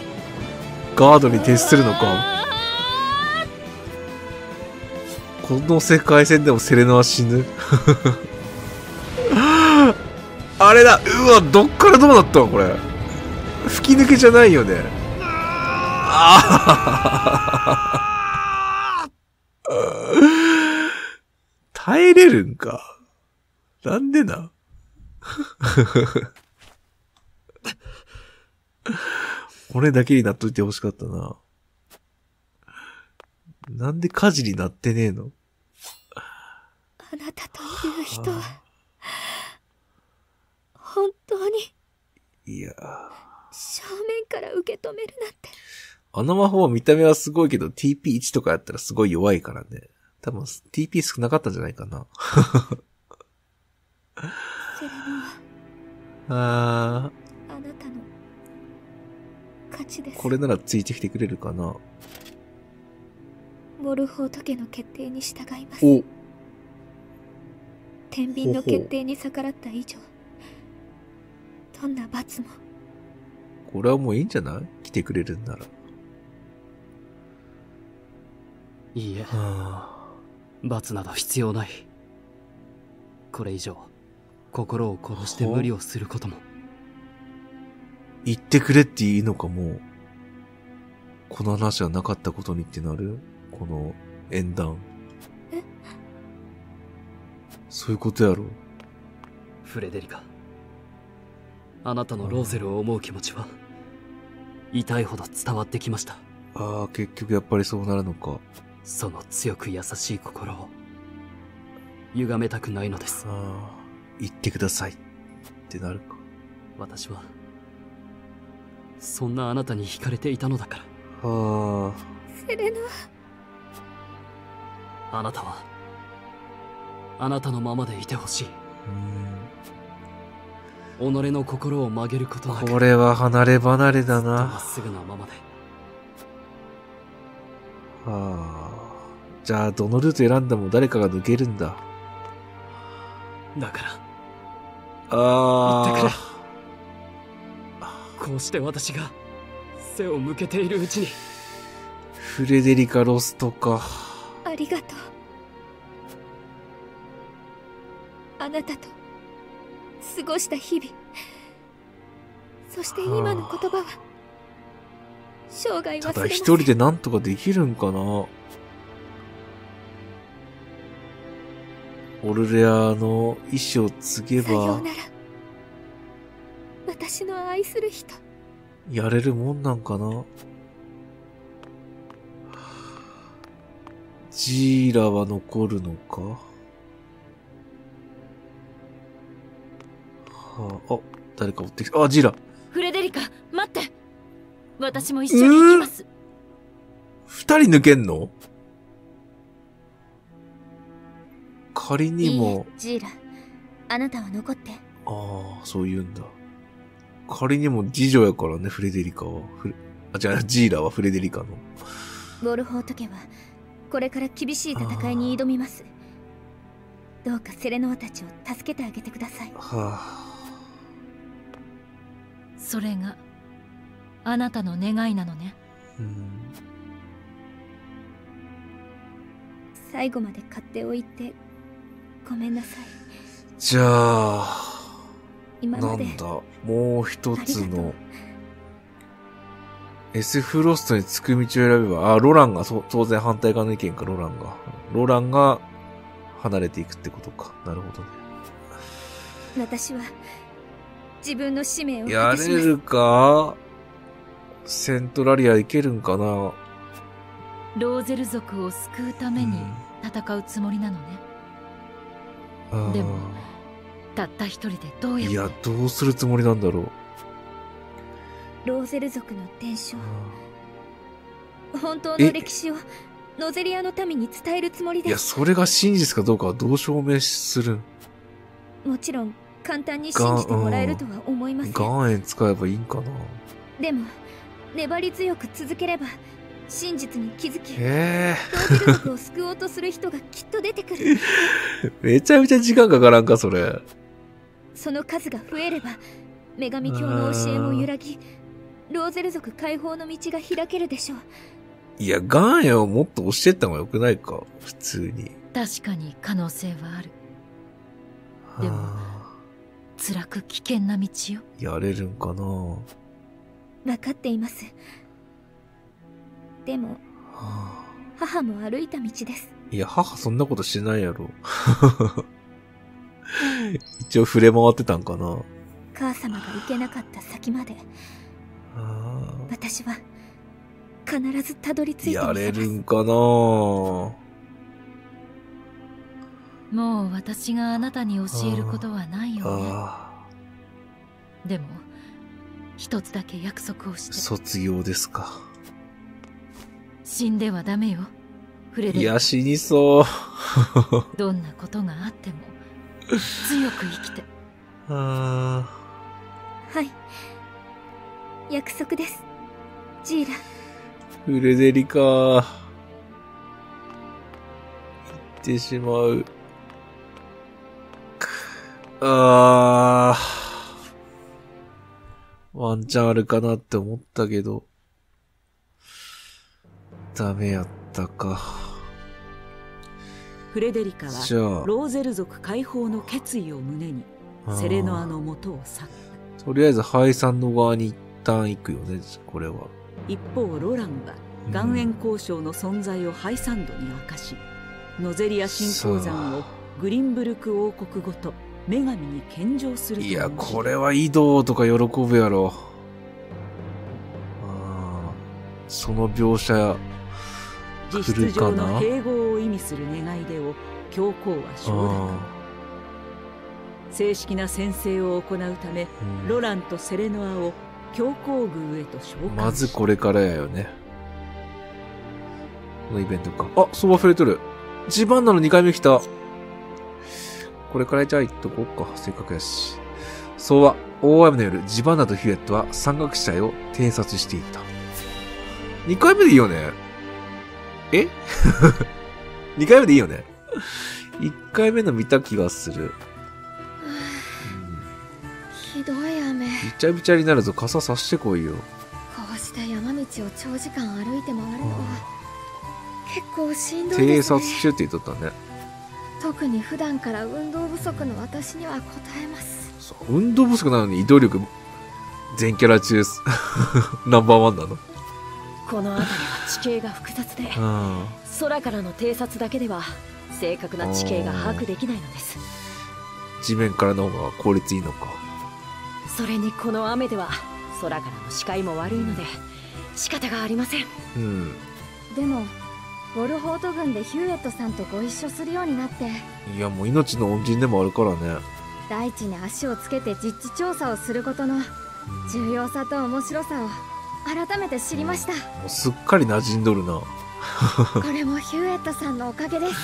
ガードに徹するのか。この世界線でもセレナは死ぬ？あれだ。うわどっからどうなったのこれ？吹き抜けじゃないよね。あ 耐えれるんか？なんでな？これだけになっといてほしかったな。なんで火事になってねえの？あなたという人は本当に。いや。ー正面から受け止めるなんて。あの魔法は見た目はすごいけど TP1 とかやったらすごい弱いからね。多分 TP 少なかったんじゃないかな。セレナはああなたの勝ちです。ー、これならついてきてくれるかな。モルフォート家の決定に従います。お天秤の決定に逆らった以上どんな罰も。これはもういいんじゃない？来てくれるんなら。いいえ。は罰など必要ない。これ以上心を殺して無理をすることも。言ってくれっていいのかも。う。この話はなかったことにってなる？この縁談。えそういうことやろ。フレデリカあなたのローゼルを思う気持ちは痛いほど伝わってきましたああ、結局やっぱりそうなるのか。その強く優しい心を歪めたくないのですああ、言ってください。ってなるか。私はそんなあなたに惹かれていたのだからあセレナあなたはあなたのままでいてほしいあ、うん。己の心を曲げることなくこれは離れ離れだずっとまっな。すぐなままでああ。じゃあ、どのルート選んでも誰かが抜けるんだ。だからあ言ってくあ。こうして私が背を向けているうちにフレデリカ・ロストか。ありがとうあなたと過ごした日々。そして今の言葉は生涯忘れません。ただ一人でなんとかできるんかな。オルレアの意志を告げばさようなら。私の愛する人。やれるもんなんかな。ジーラは残るのか？はあ、あ、誰か追ってきた。あ、ジーラ。フレデリカ待って。私も一緒に行きます。二人抜けんの？仮にいいもえ、ジーラ。あなたは残って。ああ、そう言うんだ。仮にも次女やからね、フレデリカは。フレあ、じゃあ、ジーラはフレデリカの。ウォルホート家はこれから厳しい戦いに挑みます。どうかセレノアたちを助けてあげてください。はそれがあなたの願いなのねぁ、うん。最後まで勝手を言ってごめんなさいじゃあ、なんだ、もう一つの、S フロストにつく道を選べば、あ、ロランが、当然反対側の意見か、ロランが。ロランが離れていくってことか。なるほどね。私は自分の使命をやれるか？セントラリアいけるんかな？ローゼル族を救うために戦うつもりなのね、うんでもたった一人でどうやって？いや、どうするつもりなんだろう。ローゼル族の伝承本当えの歴史をノゼリアの民に伝えるつもりいや、それが真実かどうかはどう証明するん？もちろん簡単に信じてもらえるとは思いません岩塩使えばいいんかな？でも粘り強く続ければ真実に気づきロへーを救おうとする人がきっと出てくるえ。めちゃめちゃ時間かからんか、それ。その数が増えれば女神教の教えも揺らぎローゼル族解放の道が開けるでしょういや、岩塩をもっと教えた方がよくないか？普通に。確かに可能性はあるでもは辛く危険な道よあやれるんかな？分かっています。でもはあ。母も歩いた道です。いや、母そんなことしないやろ。一応触れ回ってたんかな？母様が行けなかった先まで。あ私は必ずたどり着いてみせますれるんかな？もう私があなたに教えることはないよね。あでも一つだけ約束をーして。卒業ですか。死んではダメよ。フレデリいや、死にそう。どんなことがあっても強く生きて。あはい。約束です。ジーラ。ーフレデリカ行ってしまう。あー。ワンチャンあるかなって思ったけど。ダメやったか。フレデリカはローゼル族解放の決意を胸にセレノアの元を去ったとりあえず、ハイさんの側に一旦行くよね、これは。一方ロランは岩塩交渉の存在をハイサンドに明かしノゼリア新鉱山をグリンブルク王国ごと女神に献上するといや、これは移動とか喜ぶやろ。あーその描写、実来る質上かなの併合を意味する願い出を教皇は承諾あ正式な宣誓を行うためーうんロランとセレノアを教皇宮へと召喚しまずこれからやよね。このイベントか。あ、相場触れとる。ジバンナの2回目来た。これからじゃあ行っとこうか。せっかくやし。相場、大雨の夜、ジバンナとヒュエットは山岳者を偵察していた。2回目でいいよねえ ?2 回目でいいよね ?1 回目の見た気がする。うんひどい雨びちゃびちゃになるぞ。傘さしてこいよ。こうして山道を長時間歩いて回るのは結構しんどいね察中って言っとったね。特に普段から運動不足の私には応えます。そう運動不足なのに移動力全キャラ中 ナンバーワンなの？この辺りは地形が複雑であ空からの偵察だけでは正確な地形が把握できないのです。地面からの方が効率いいのか。それにこの雨では空からの視界も悪いので仕方がありません。うん。でもウォルホート軍でヒューエットさんとご一緒するようになって。いやもう命の恩人でもあるからね。大地に足をつけて実地調査をすることの重要さと面白さを改めて知りました。もうすっかり馴染んどるな。これもヒューエットさんのおかげです。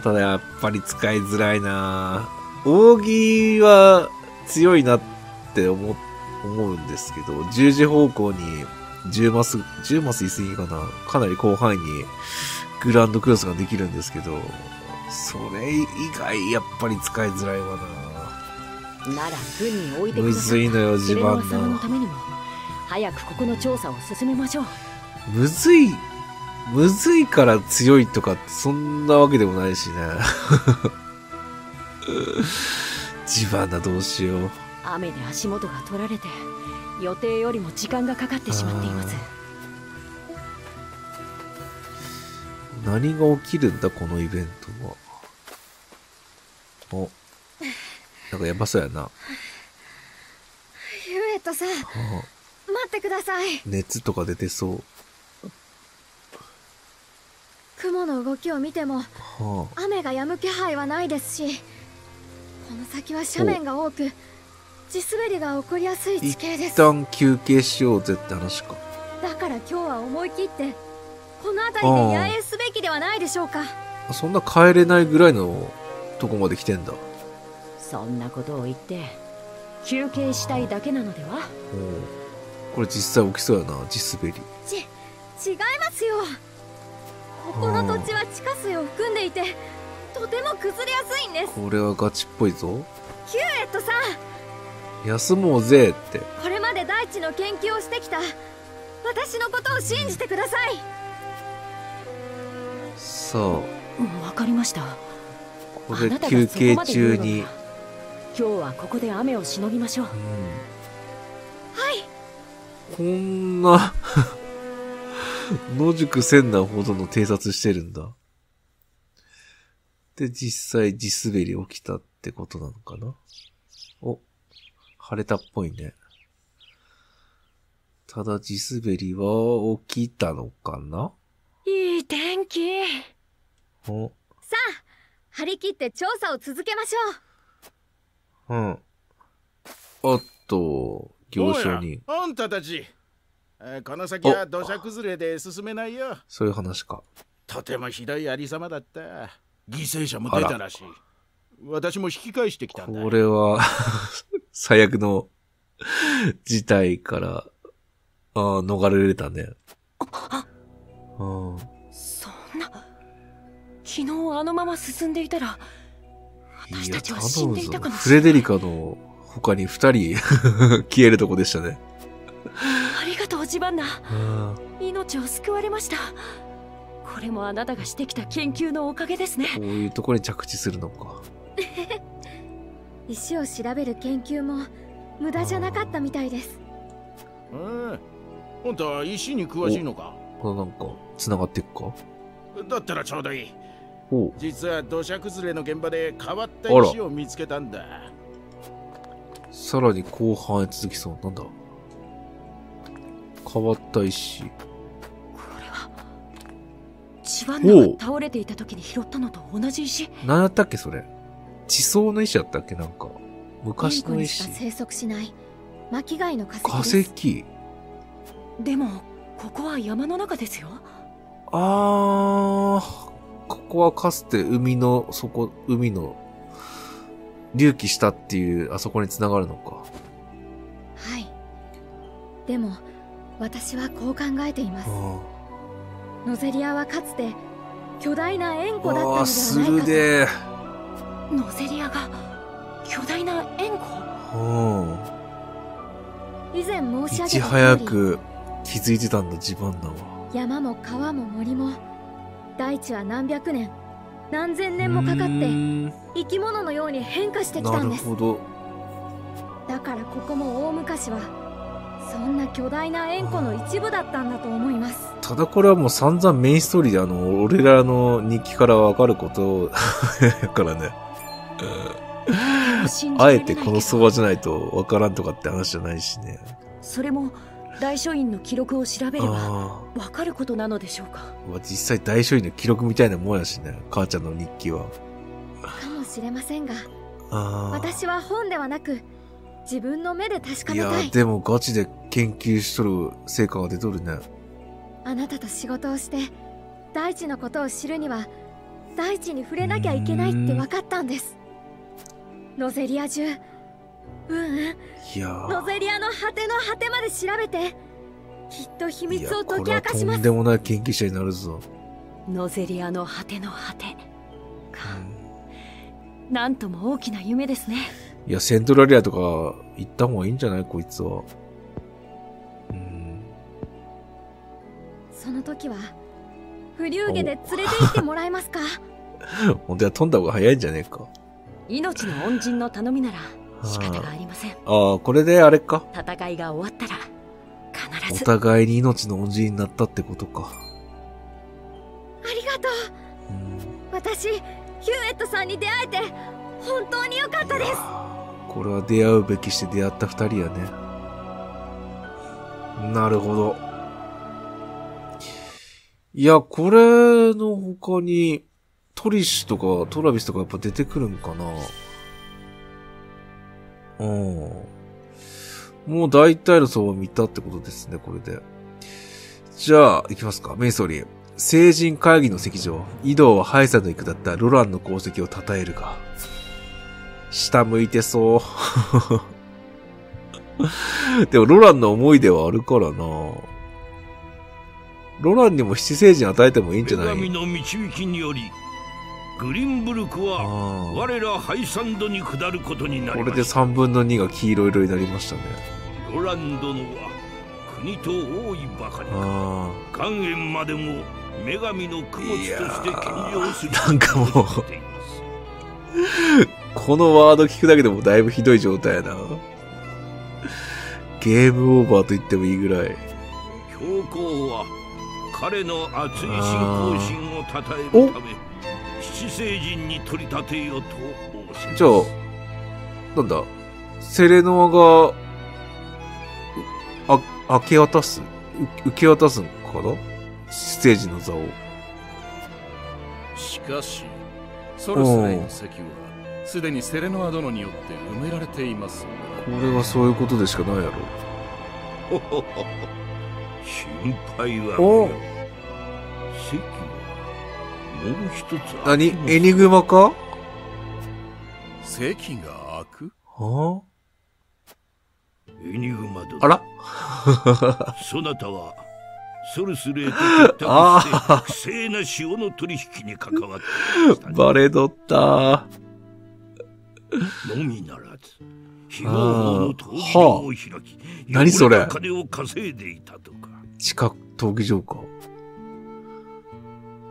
ただやっぱり使いづらいな。扇は強いなって思っ思うんですけど、10時方向に10マス、10マス言い過ぎかなかなり広範囲にグランドクロスができるんですけど、それ以外やっぱり使いづらいわななら軍に置いてくむださずいのよ、地盤な。様のためにも早くここの調査を進めましょうむずい、むずいから強いとかってそんなわけでもないしね。地盤だ、どうしよう。雨で足元が取られて予定よりも時間がかかってしまっています何が起きるんだ、このイベントは。お、なんかやばそうやな。はヒューエットさんあ、待ってください熱とか出てそう。雲の動きを見てもは雨が止む気配はないですしこの先は斜面が多く地滑りが起こりやすいあ、地形です一旦休憩しようぜって話か。だから今日は思い切ってこの辺りで野営すべきではないでしょうかそんな帰れないぐらいのとこまで来てんだ。そんなことを言って休憩したいだけなのでは？これ実際起きそうやな、地滑り。ち違いますよここの土地は地下水を含んでいてとても崩れやすいんですこれはガチっぽいぞ。ヒューエットさん休もうぜって。これまで大地の研究をしてきた。私のことを信じてください。さあ、うんわかりました。これあなたが休憩中に。今日はここで雨をしのぎましょう。うん。はい。こんな、野宿千段ほどの偵察してるんだ。で、実際地滑り起きたってことなのかな？お、晴れたっぽいね。ただ地滑りは起きたのかな？いい天気。お、さあ張り切って調査を続けましょう。うん。おっと、行商に、おやあんたたち。えーこの先は土砂崩れで進めないよ。そういう話か。とてもひどいありさまだった。犠牲者も出たらしい私も引き返してきたんだこれは、最悪の事態から、ああ、逃れれたね。うん。そんな昨日あのまま進んでいたら私たちは死んでいたかもしれないフレデリカの他に二人 消えるとこでしたね。ありがとうジバンナうん命を救われましたこれもあなたがしてきた研究のおかげですねこういうところに着地するのか。石を調べる研究も無駄じゃなかったみたいです。うん。あんた石に詳しいのか？このなんか、繋がっていくか？だったらちょうどいい。実は土砂崩れの現場で変わった石を見つけたんだ。さらに後半へ続きそう。なんだ？変わった石。これはジバンナが倒れていた時に拾ったのと同じ石。何だったっけそれ？地層の石だったっけ？なんか。昔の石。か。生息しない。巻貝の化石化石？でもここは山の中ですよ。あー、ここはかつて海の底、海の隆起したっていう、あそこに繋がるのか。はい。でも私はこう考えています。あノゼリアはかつて巨大な円ー弧だったのではないかと。るでノゼリアが巨大な円弧？うん。以前申し上げた早く気づいてたんだ、ジバンナは。山も川も森も大地は何百年何千年もかかって生き物のように変化してきたなんるですほど。だからここも大昔はそんな巨大な円弧の一部だったんだと思いますただこれはもう散々メインストーリーであの、俺らの日記からわかること やからね。うんあえてこの相場じゃないとわからんとかって話じゃないしね。それも大書院の記録を調べればあわかることなのでしょうか？あ。まあ実際大書院の記録みたいなもんやしね。母ちゃんの日記は。かもしれませんがああ。私は本ではなく自分の目で確かいやめたいでもガチで研究しとる成果が出とるね。あなたと仕事をして大地のことを知るには大地に触れなきゃいけないって分かったんですノゼリア中。うんうん。いやノゼリアの果ての果てまで調べて。きっと秘密を解き明かします。んでもない研究者になるぞ。ノゼリアの果ての果て。か。うん。なんとも大きな夢ですね。いや、セントラリアとか行った方がいいんじゃない？こいつは。うん。その時はフリューゲで連れて行ってもらえますか？本当は飛んだ方が早いんじゃねえか。命の恩人の頼みなら仕方がありませんああ、これであれか？戦いが終わったらお必ず互いに命の恩人になったってことか。ありがとううん。私ヒューエットさんに出会えて本当に良かったですこれは出会うべきして出会った二人やね。なるほど。いや、これの他に、トリッシュとかトラビスとかやっぱ出てくるんかなうん。もう大体の層を見たってことですね、これで。じゃあ、行きますか。メイソリー。成人会議の席上、移動はハイサの行くだったロランの功績を称えるが、下向いてそう。でも、ロランの思い出はあるからな。ロランにも七星人与えてもいいんじゃない？女神の導きによりグリンブルクは。我らハイサンドに下ることになこれでりました3分の2が黄色色になりましたね。ロラン殿は国と多いばかりかあ岩塩までも女神の供物として献上するなんかもう。このワード聞くだけでもだいぶひどい状態やな。ゲームオーバーと言ってもいいぐらい。教皇は彼の熱い信仰心を称えるため七星人に取り立てよと仰せじゃあ、なんだ、セレノアが、うあ、明け渡す？う受け渡すんかな？ステージの座を。しかしソルスレイの席はすでにセレノア殿によって埋められていますこれはそういうことでしかないやろ。心配はお。席う一つ何？エニグマか？席が開く？はエニグマ殿。ああら？そなたはソルスレイと不正な塩の取引に関わってね。バレドった。のみならず非合法の闘技場を開き、何それ？金を稼いでいたとか。地下闘技場か。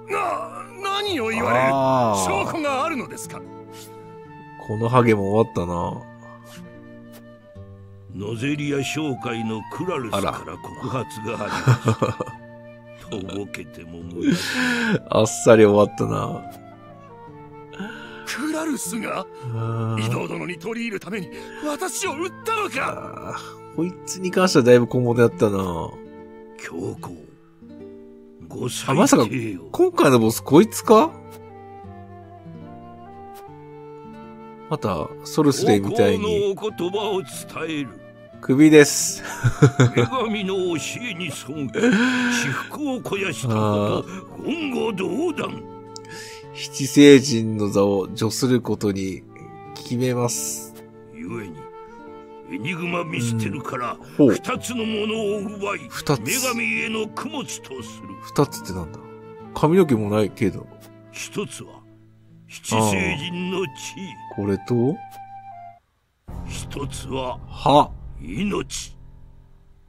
な何を言われるあ証あ。拠があるのですか？このハゲも終わったな。ノゼリア商会のクラルスあらから告発がありましたとぼけても無駄あっさり終わったな。クラルスが移動殿に取り入るために私を撃ったのか？こいつに関してはだいぶ小物やったな。強行ごあまさか今回のボスこいつか？また、ソルスレイみたいに、高校のお言葉を伝える。首です。女神の教えに 私服を肥やしたこと言語道断七星人の座を除することに決めます。ゆえにエニグマミステルから。二つのものを奪い二つ。女神への供物とする。二つってなんだ？髪の毛もないけど。一つは七星人の地これと、位一つはは、命。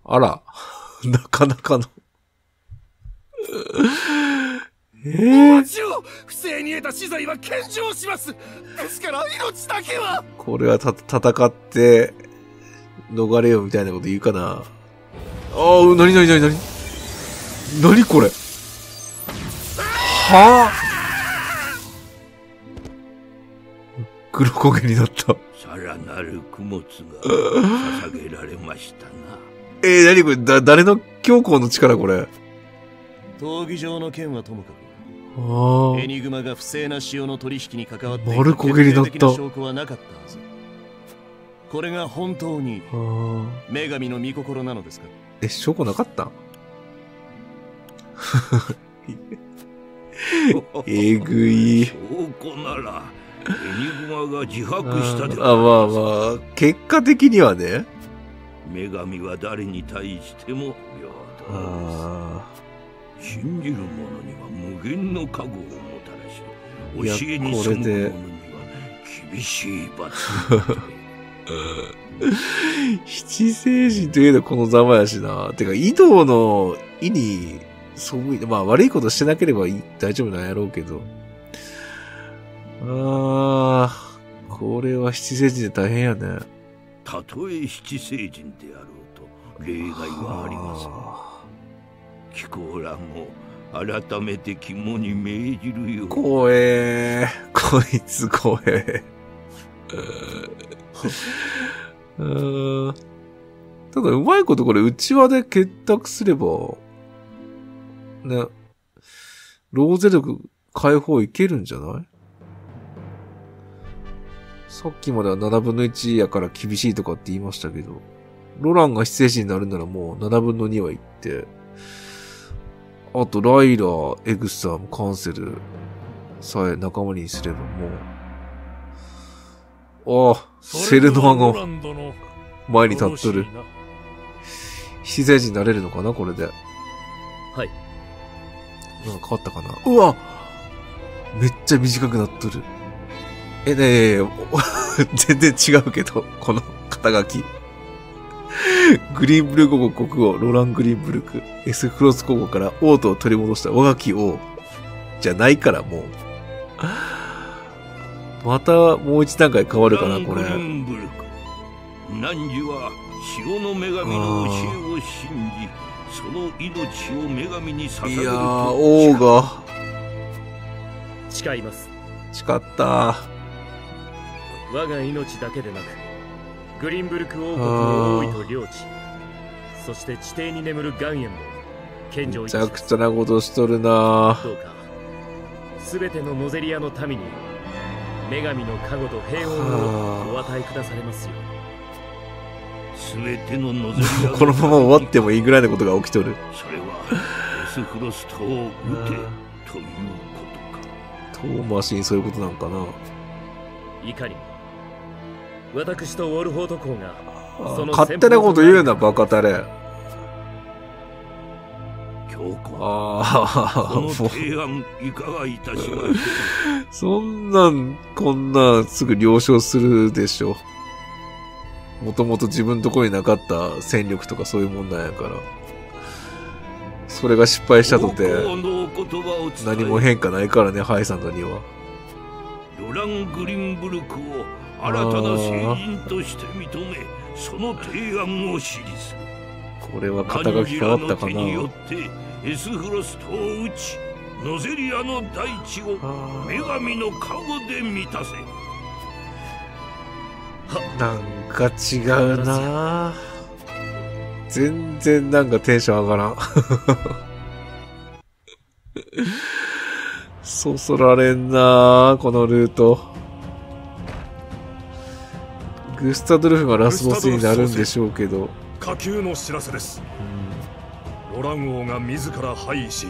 あら、なかなかの。ええ私を不正に得た資材は献上します。ですから命だけは。これはた、戦って、逃れようみたいなこと言うかな。ああ、なになになになになにこれ？はあ？黒焦げになった。さらなる供物が捧げられましたな。えー、なにこれ？だ、誰の強行の力これ？闘技場の件はともかあ。くエニグマが不正な塩の取引に関わっている丸焦げになった。証拠はなかったはずこれが本当にあ。ああ。女神の御心なのですか？え、証拠なかった？えぐい。証拠ならエニグマが自白したであ、はまあまあ、結果的にはね。女神は誰に対しても平等あ信じる者には無限の覚悟をもたらし教えに背く者には厳しい罰を七星人といえばこのざまやしな。てか、井戸の意に、そう、まあ悪いことしてなければいい大丈夫なんやろうけど。ああ、これは七星人で大変やね。たとえ七星人であろうと例外はありません貴公らも改めて肝に銘じるよう怖えこいつ怖え ただ、うまいことこれ、内輪で結託すれば、ね、ローゼ力解放いけるんじゃない？さっきまでは7分の1やから厳しいとかって言いましたけど、ロランが出演時になるならもう7分の2はいって、あと、ライラ、エグスターもカンセルさえ仲間にすればもう、ああ、セルノアの前に立っとるよろしい。な七星人になれるのかなこれで。はい。なんか変わったかなうわめっちゃ短くなっとる。え、ねえ 全然違うけど、この肩書き。グリーンブルク国国王、ロラン・グリーンブルク、エスフロス国王から王都を取り戻した我がき王。じゃないからもう。またもう一段階変わるかな、これ。グリンブルク汝は潮の女神の教えを信じその命を女神に捧げるいや王が、誓います。誓った。我が命だけでなくグリンブルク王国の王位と領地そして地底に眠る岩塩も献上いめちたしますゃくちゃなことしとるなどうか全てのノゼリアの民に女神の加護と平穏をお与えくだされますよ全てのノゼリアこのまま終わってもいいぐらいのことが起きとる。それはエスフロストを撃てという遠回しにそういうことなんかな。いかにも私とウォルフォート公があその勝手なこと言うな、バカタレ。強行ああ、このもう、提案いかがいたしましょう？そんなん、こんなんすぐ了承するでしょ。もともと自分のところになかった戦力とかそういうもんなんやから。それが失敗したとて、何も変化ないからね、ハイさんのには。ロラン・グリンブルクを新たな聖人として認めその提案を支持するこれは肩書き変わったかな。エスフロストを撃ちノゼリアの大地を女神の加護で満たせなんか違うな全然なんかテンション上がらん。そそられんなこのルート。グスタドルフがラスボスになるんでしょうけど。火球の知らせですロラン王が自ら廃位し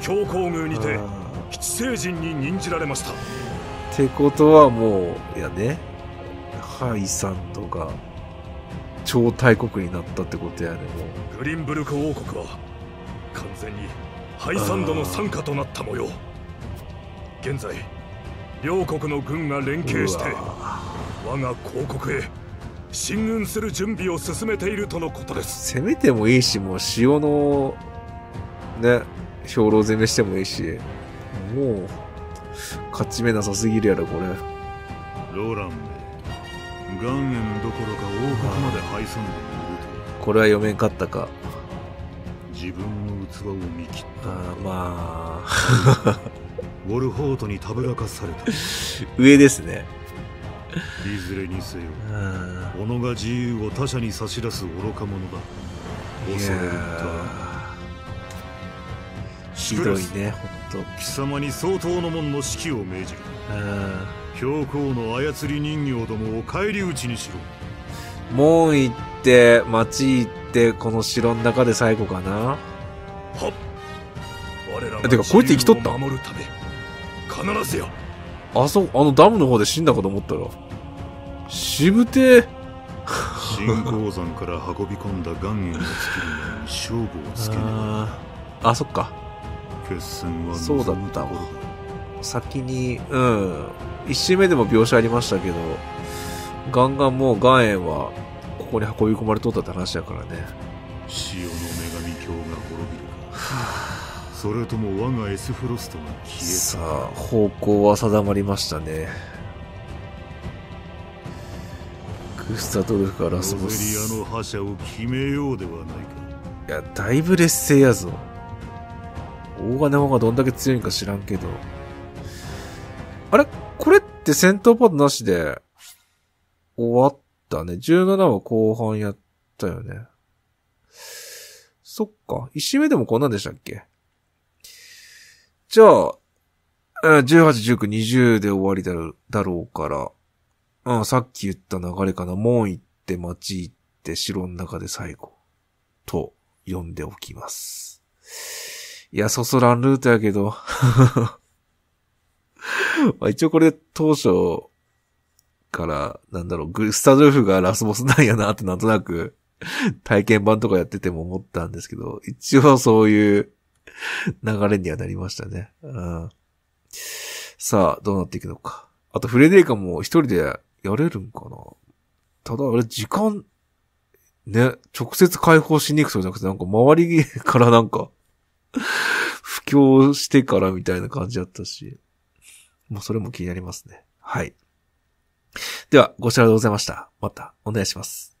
強行宮にて七星人に任じられましたってことはもう、いやね。ハイさんとか、超大国になったってことやね、もう。グリンブルク王国は完全にハイサンドの傘下となった模様現在両国の軍が連携して我が公国へ進軍する準備を進めているとのことです攻めてもいいし、もう塩の、ね、兵糧攻めしてもいいし、もう、勝ち目なさすぎるやろ、これ。ローランめ岩塩どころか王国まで敗さんでいるこれは読めんかったか。と自分の器を見切ったあーまあ、ウォルフォートにたぶらかされた 上ですね。いずれにせよ己が自由を他者に差し出す愚か者だ恐れ入ったひどいね、ほんと。貴様に相当の門の指揮を命じる。教皇の操り人形どもを返り討ちにしろ。門行って、町行って、この城の中で最後かな。はっ。我らがてかこいつ生きとった？自由を守るため必ずやあそ、あのダムの方で死んだかと思ったら、しぶてー。新鉱山から運び込んだ岩塩を作るのに勝負をつけねあそっか。決戦はそうだったわ。先に、うん。一周目でも描写ありましたけど、ガンガンもう岩塩は、ここに運び込まれとったって話だからね。潮の女神それとも我がエスフロストが消えさあ、方向は定まりましたね。グスタドルフかたラスボロゼリス。アの覇者を決めようではないかいや、だいぶ劣勢やぞ。大金方がどんだけ強いんか知らんけど。あれ？これって戦闘パートなしで終わったね。17は後半やったよね。そっか。一周目でもこんなんでしたっけ？じゃあ、18、19、20で終わりだろだろうから、うん、さっき言った流れかな。門行って町行って城の中で最後。と読んでおきます。いや、そそらんルートやけど。まあ一応これ当初から、なんだろう、グスタドルフがラスボスなんやなってなんとなく体験版とかやってても思ったんですけど、一応そういう 流れにはなりましたね。うん、さあ、どうなっていくのか。あとフレデリカも一人でやれるんかなただあれ時間、ね、直接解放しに行くそうじゃなくて、なんか周りからなんか、布教してからみたいな感じだったし、もうそれも気になりますね。はい。では、ご視聴ありがとうございました。また、お願いします。